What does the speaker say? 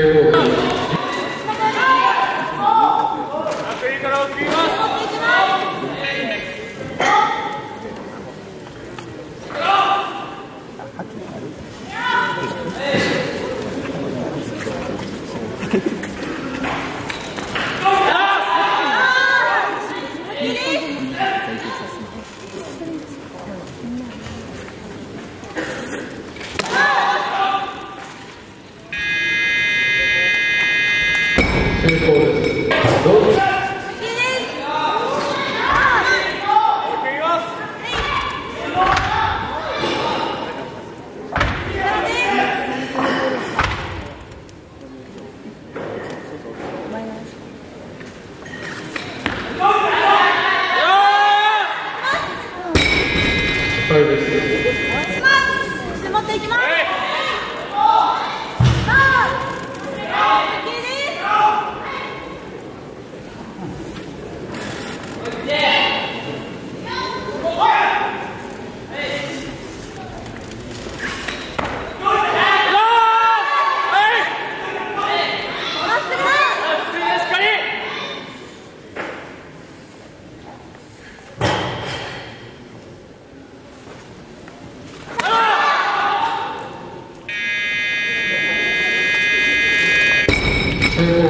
成功期いい Depois. two.